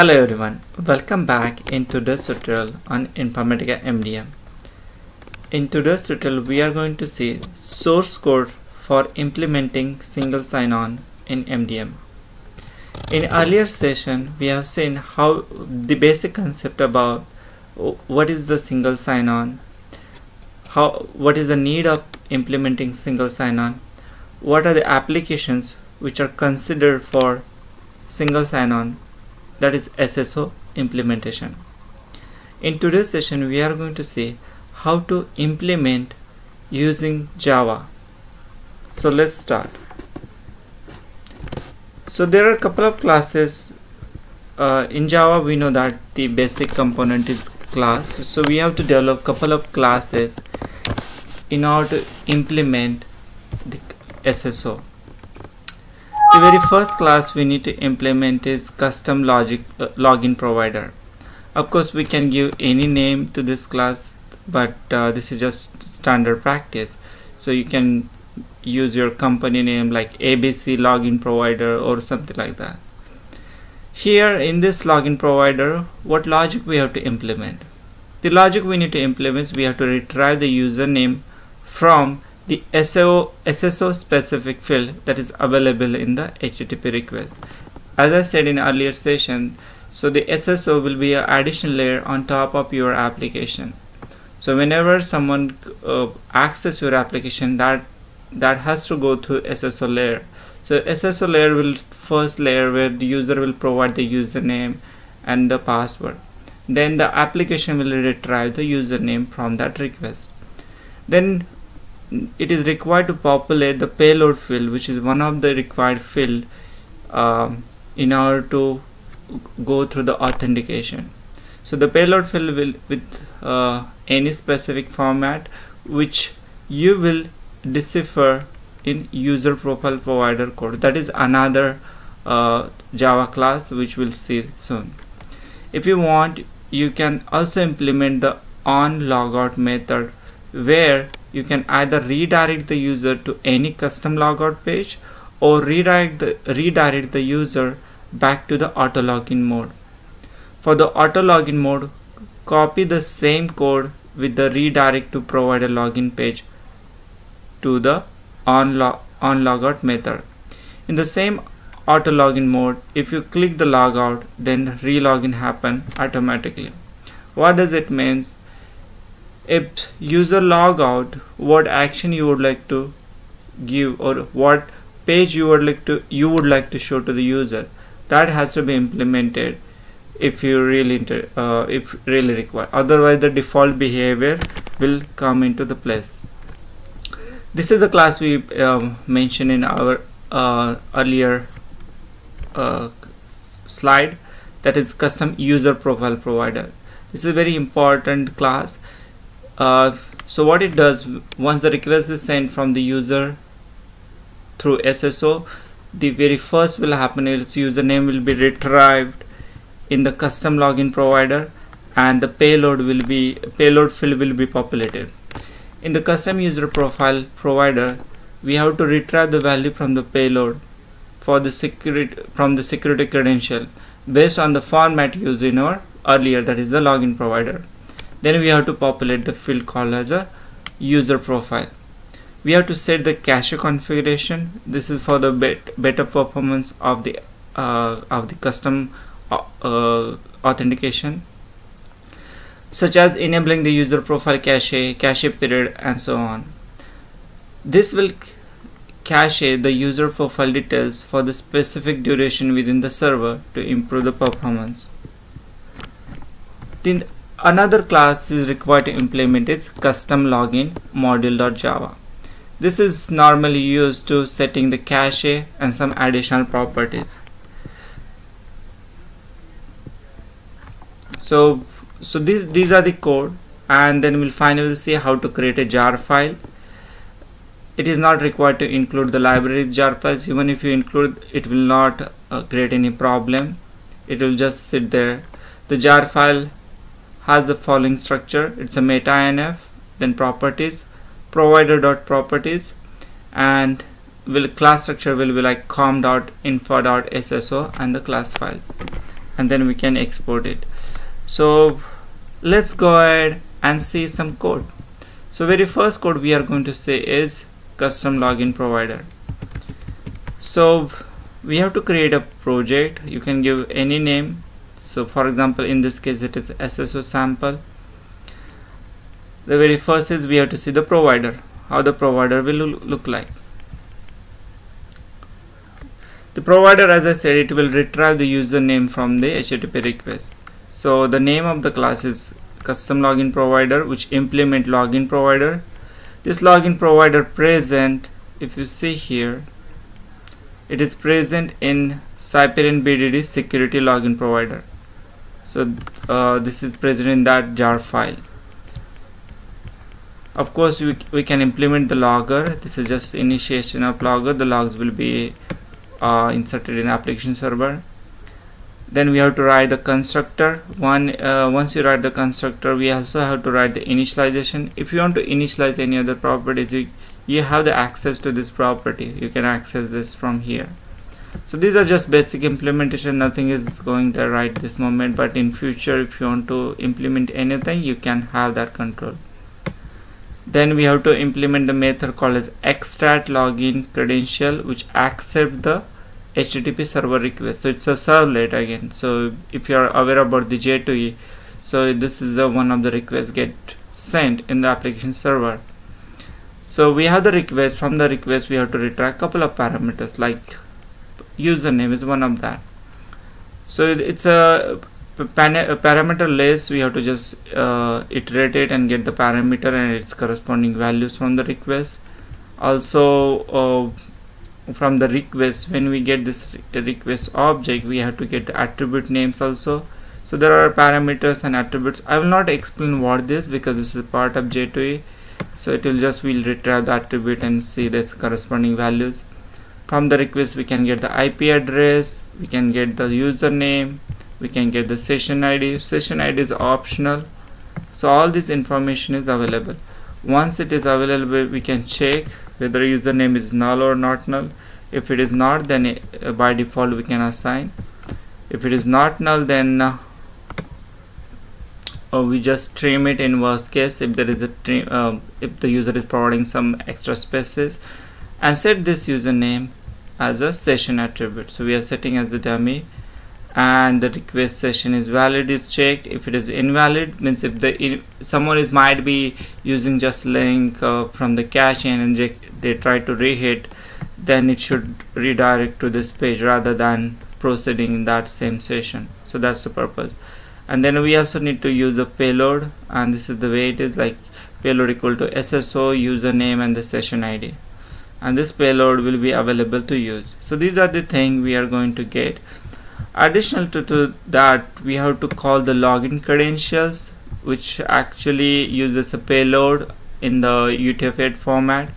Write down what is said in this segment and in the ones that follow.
Hello everyone, welcome back in today's tutorial on Informatica MDM. In today's tutorial we are going to see source code for implementing single sign-on in MDM. In earlier session we have seen how the basic concept about what is the single sign-on, how what is the need of implementing single sign-on, what are the applications which are considered for single sign-on that is SSO implementation. In today's session we are going to see how to implement using Java. So let's start. So there are a couple of classes uh, in Java we know that the basic component is class so we have to develop a couple of classes in order to implement the SSO the very first class we need to implement is custom logic uh, login provider. Of course we can give any name to this class but uh, this is just standard practice. So you can use your company name like ABC login provider or something like that. Here in this login provider what logic we have to implement? The logic we need to implement is we have to retrieve the username from the SO, SSO specific field that is available in the HTTP request. As I said in earlier session, so the SSO will be an additional layer on top of your application. So whenever someone uh, access your application, that that has to go through SSO layer. So SSO layer will first layer where the user will provide the username and the password. Then the application will retrieve the username from that request. Then it is required to populate the payload field which is one of the required field um, in order to go through the authentication. So the payload field will with uh, any specific format which you will decipher in user profile provider code. That is another uh, java class which we'll see soon. If you want you can also implement the on logout method where you can either redirect the user to any custom logout page or redirect the, redirect the user back to the auto login mode. For the auto login mode, copy the same code with the redirect to provide a login page to the on, log on logout method. In the same auto login mode, if you click the logout, then re-login happen automatically. What does it means? If user log out what action you would like to give or what page you would like to you would like to show to the user that has to be implemented if you really uh, if really require. Otherwise the default behavior will come into the place. This is the class we um, mentioned in our uh, earlier uh, slide that is custom user profile provider. This is a very important class uh, so what it does once the request is sent from the user through SSO the very first will happen is username will be retrieved in the custom login provider and the payload will be payload field will be populated. In the custom user profile provider we have to retrieve the value from the payload for the security from the security credential based on the format used in our earlier that is the login provider then we have to populate the field called as a user profile. We have to set the cache configuration. This is for the bet better performance of the uh, of the custom uh, uh, authentication such as enabling the user profile cache cache period and so on. This will cache the user profile details for the specific duration within the server to improve the performance. Then Another class is required to implement is custom login module.java. This is normally used to setting the cache and some additional properties. So, so these these are the code, and then we'll finally see how to create a jar file. It is not required to include the library jar files. Even if you include, it will not uh, create any problem. It will just sit there. The jar file has the following structure. It's a meta inf then properties provider dot properties and will class structure will be like com dot info dot sso and the class files. And then we can export it. So let's go ahead and see some code. So very first code we are going to say is custom login provider. So we have to create a project. You can give any name so for example in this case it is SSO sample. The very first is we have to see the provider how the provider will look like. The provider as I said it will retrieve the username from the HTTP request. So the name of the class is custom login provider which implement login provider. This login provider present if you see here it is present in Siperian BDD security login provider so uh, this is present in that jar file. Of course we, we can implement the logger. This is just initiation of logger. The logs will be uh, inserted in application server. Then we have to write the constructor. One uh, once you write the constructor we also have to write the initialization. If you want to initialize any other properties you, you have the access to this property. You can access this from here so these are just basic implementation. Nothing is going there right this moment but in future if you want to implement anything you can have that control. Then we have to implement the method called as extract login credential which accept the http server request. So it's a servlet again. So if you are aware about the j2e so this is the one of the requests get sent in the application server. So we have the request. From the request we have to a couple of parameters like username is one of that. So it's a, a parameter list we have to just uh, iterate it and get the parameter and its corresponding values from the request. Also uh, from the request when we get this request object we have to get the attribute names also. So there are parameters and attributes. I will not explain what this because this is part of j2e so it will just will retrieve the attribute and see this corresponding values from the request we can get the ip address we can get the username we can get the session id session id is optional. So all this information is available. Once it is available we can check whether username is null or not null. If it is not then uh, by default we can assign. If it is not null then uh, uh, we just trim it in worst case. If there is a trim, uh, if the user is providing some extra spaces. And set this username as a session attribute. So we are setting as the dummy and the request session is valid is checked. If it is invalid means if the someone is might be using just link uh, from the cache and inject they try to read then it should redirect to this page rather than proceeding in that same session. So that's the purpose. And then we also need to use the payload and this is the way it is like payload equal to SSO username and the session ID and this payload will be available to use. So these are the thing we are going to get. Additional to, to that we have to call the login credentials which actually uses a payload in the UTF-8 format.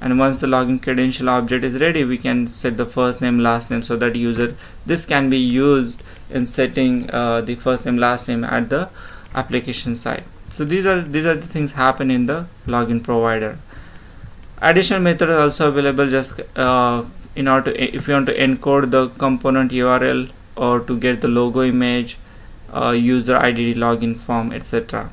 And once the login credential object is ready we can set the first name last name so that user this can be used in setting uh, the first name last name at the application side so these are these are the things happen in the login provider additional method is also available just uh, in order to if you want to encode the component URL or to get the logo image uh, user ID login form etc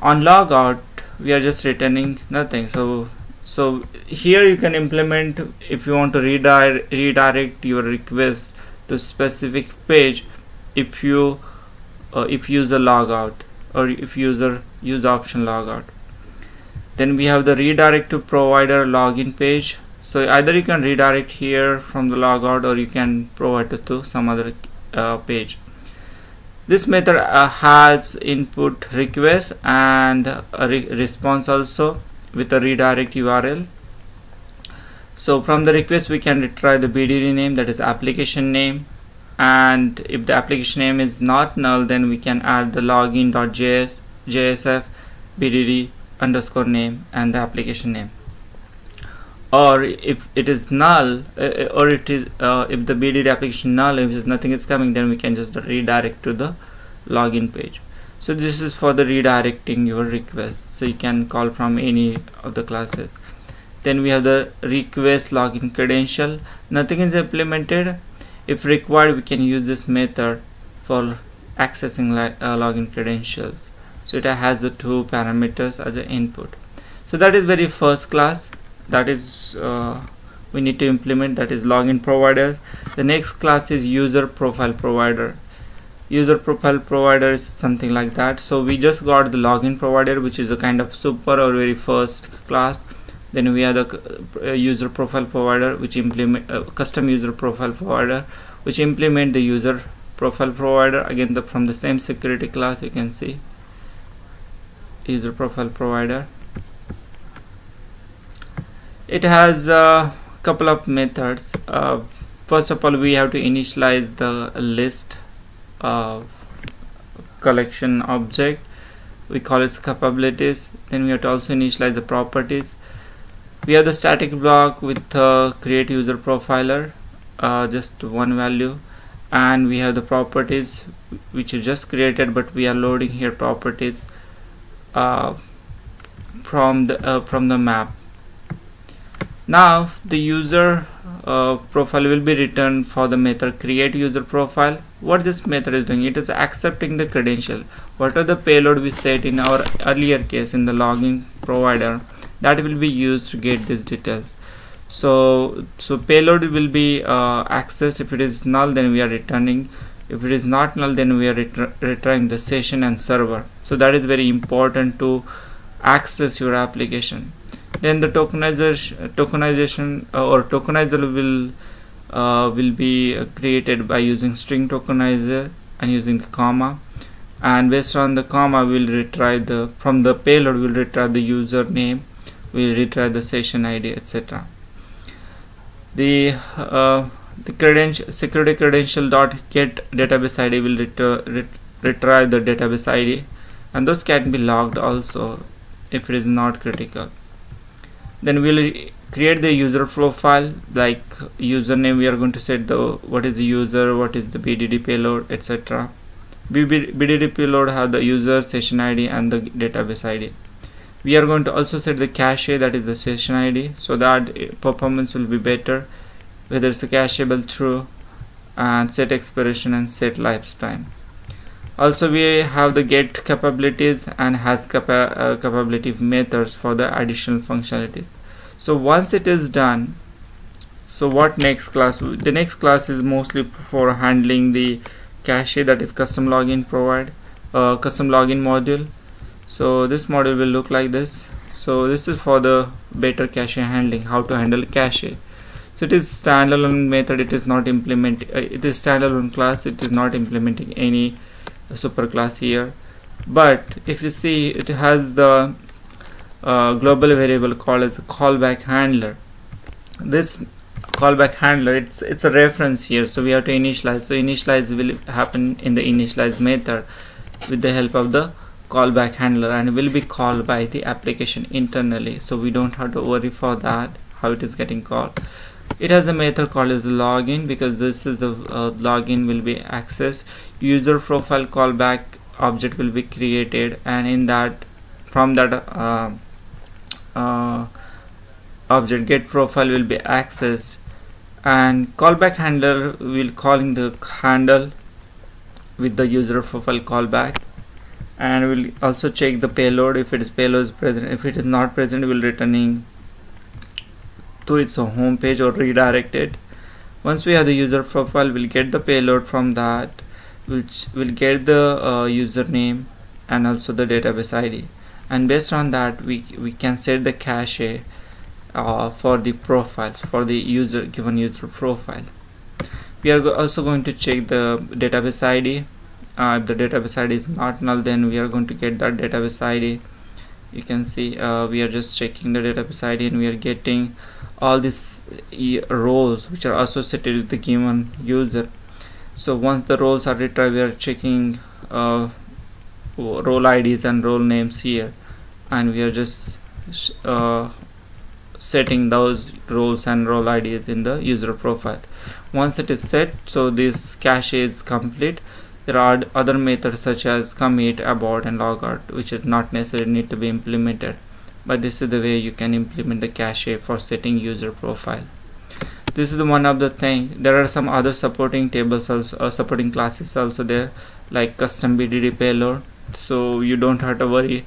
on logout we are just returning nothing. So so here you can implement if you want to redirect, redirect your request to specific page if you uh, if user logout or if user use option logout then we have the redirect to provider login page. So either you can redirect here from the logout or you can provide it to some other uh, page. This method uh, has input request and a re response also with a redirect URL so from the request we can retrieve the BDD name that is application name. And if the application name is not null then we can add the login.js JSF BDD underscore name and the application name. Or if it is null uh, uh or it is uh, if the BDD application null if nothing is coming then we can just redirect to the login page. So this is for the redirecting your request. So you can call from any of the classes. Then we have the request login credential. Nothing is implemented. If required we can use this method for accessing uh, login credentials so it has the two parameters as the input. So that is very first class. That is uh, we need to implement that is login provider. The next class is user profile provider. User profile provider is something like that. So we just got the login provider which is a kind of super or very first class. Then we have the uh, user profile provider which implement uh, custom user profile provider which implement the user profile provider. Again the, from the same security class you can see user profile provider. It has a couple of methods. Uh, first of all we have to initialize the list uh, collection object. We call it capabilities. Then we have to also initialize the properties. We have the static block with create user profiler uh, just one value. And we have the properties which you just created but we are loading here properties uh, from the uh, from the map. Now the user uh, profile will be returned for the method create user profile. What this method is doing it is accepting the credential. What are the payload we set in our earlier case in the login provider? That will be used to get these details. So so payload will be uh, accessed. If it is null then we are returning. If it is not null then we are returning the session and server so that is very important to access your application. Then the tokenization tokenization uh, or tokenizer will uh, will be uh, created by using string tokenizer and using the comma. And based on the comma we'll retrieve the from the payload we'll retrieve the username we'll retrieve the session id etc the uh, the credential security credential dot get database id will ret retrieve the database id and those can be logged also if it is not critical. Then we'll create the user profile like username we are going to set the what is the user what is the bdd payload etc bdd payload have the user session id and the database id we are going to also set the cache that is the session id so that performance will be better whether it's cacheable true and set expiration and set lifetime also we have the get capabilities and has capa uh, capability methods for the additional functionalities. So once it is done so what next class? The next class is mostly for handling the cache that is custom login provide uh, custom login module. So this module will look like this. So this is for the better cache handling how to handle cache. So it is standalone method it is not implement uh, it is standalone class it is not implementing any superclass here. But if you see it has the uh, global variable called as a callback handler. This callback handler it's it's a reference here so we have to initialize. So initialize will happen in the initialize method with the help of the callback handler and will be called by the application internally. So we don't have to worry for that how it is getting called. It has a method called as login because this is the uh, login will be accessed user profile callback object will be created and in that from that uh, uh, object get profile will be accessed and callback handler will calling the handle with the user profile callback and we'll also check the payload. If it is payload is present if it is not present we'll returning to its home page or redirect it. Once we have the user profile we'll get the payload from that which will get the uh, username and also the database ID and based on that we, we can set the cache uh, for the profiles for the user given user profile. We are go also going to check the database ID uh, if the database ID is not null then we are going to get that database ID you can see uh, we are just checking the database ID and we are getting all these roles which are associated with the given user so once the roles are retrieved we are checking uh, role IDs and role names here. And we are just uh, setting those roles and role IDs in the user profile. Once it is set so this cache is complete. There are other methods such as commit abort and logout which is not necessarily need to be implemented. But this is the way you can implement the cache for setting user profile this is the one of the thing. There are some other supporting tables also uh, supporting classes also there like custom bdd payload. So you don't have to worry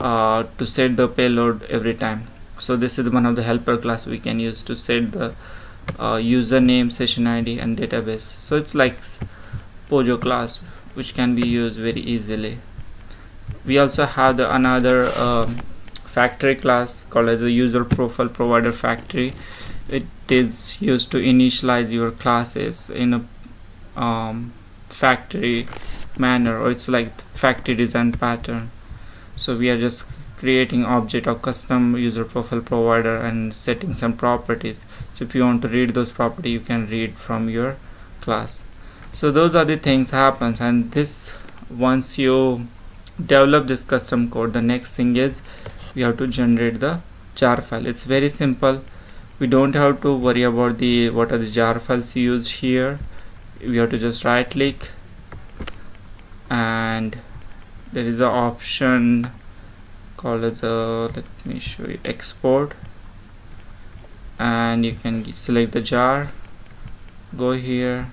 uh, to set the payload every time. So this is one of the helper class we can use to set the uh, username session id and database. So it's like pojo class which can be used very easily. We also have the another um, factory class called as a user profile provider factory it is used to initialize your classes in a um, factory manner. Or it's like factory design pattern. So we are just creating object of custom user profile provider and setting some properties. So if you want to read those property you can read from your class. So those are the things happens. And this once you develop this custom code the next thing is we have to generate the jar file. It's very simple we don't have to worry about the what are the jar files used here. We have to just right click. And there is an option called as a let me show you export. And you can select the jar go here.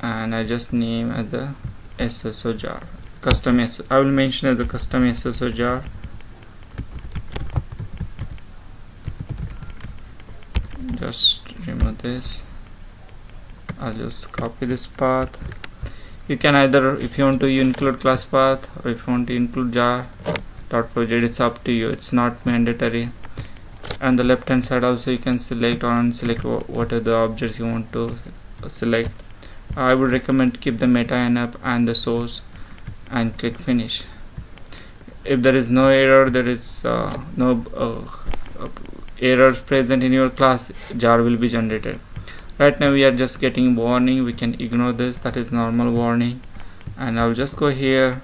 And I just name as a SSO jar custom I will mention as a custom SSO jar just remove this. I'll just copy this path. You can either if you want to include class path or if you want to include jar dot project it's up to you. It's not mandatory. And the left hand side also you can select or unselect what are the objects you want to select. I would recommend keep the meta inf and the source and click finish. If there is no error there is uh, no uh, errors present in your class jar will be generated. Right now we are just getting warning we can ignore this that is normal warning. And I'll just go here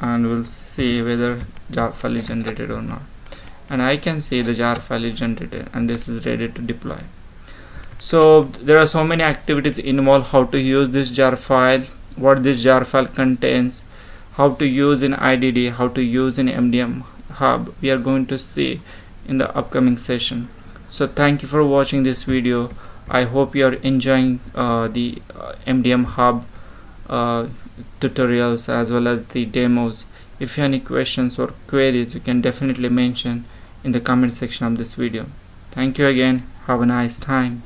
and we'll see whether jar file is generated or not. And I can see the jar file is generated and this is ready to deploy. So there are so many activities involved how to use this jar file what this jar file contains how to use in IDD how to use in MDM hub. We are going to see in the upcoming session. So thank you for watching this video. I hope you are enjoying uh, the uh, MDM hub uh, tutorials as well as the demos. If you have any questions or queries you can definitely mention in the comment section of this video. Thank you again. Have a nice time